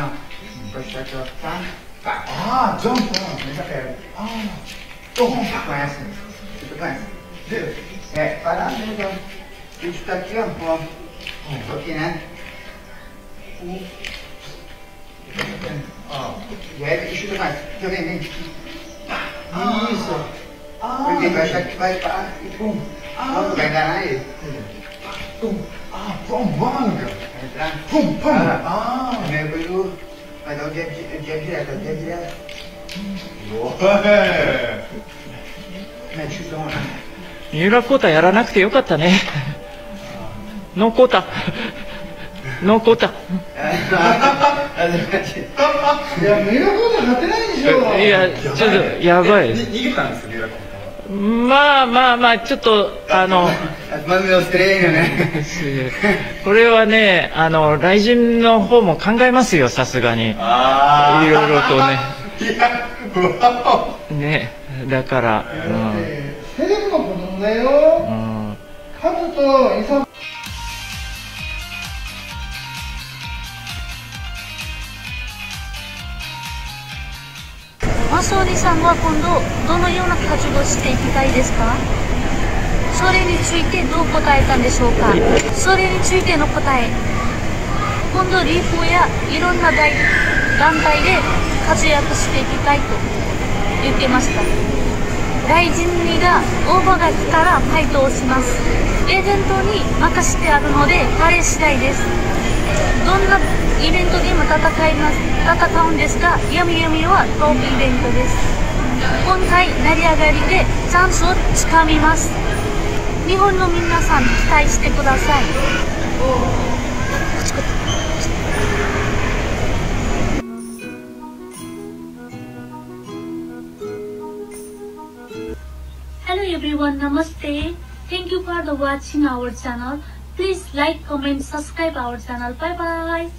Não. Pode estar aquela. Pá, pá. Ah, John Tom, a perna. Ah, Tom, você conhece? Tu conhece? Viu? É, parado, né, ó. Isso tá aqui, ó. Ó, hum. aqui, né? Um. Ó. Ah. E aí, chuta mais. Deixa eu ver, vem. Ah. Isso. Ah. Porque vai achar que vai pá e pum. Ah. Ó, vai enganar ele. Pum. Ah, pum, vanga. Vai entrar? Pum, pum. Ah. ah. 三浦コータやらなくてよかったね。ノーコータ。ノーコータ。いや、メガコータ勝てないでしょ。いや、ちょっと、やばい。逃げたんですよ、メガコーまあまあまあ、ちょっと、あの? これはね、あの、雷神の方も考えますよ、さすがに。いろいろとね。ね、だから、テレビの子供だよう。ん。うんカズとイサマソリさんは今度どのような活動をしていきたいですか？それについてどう答えたんでしょうか？それについての答え今度リーフやいろんな団体で活躍していきたいと言ってました。大臣にが応募が来たらファイトをします。エージェントに任せてあるので彼次第です。どんなイベントでも戦います。戦うんですがヤミヤミはトークイベントです。今回成り上がりでチャンスをつかみます。日本の皆さん期待してください。Everyone, namaste. Thank you for the watching our channel. Please like, comment, subscribe our channel. Bye bye.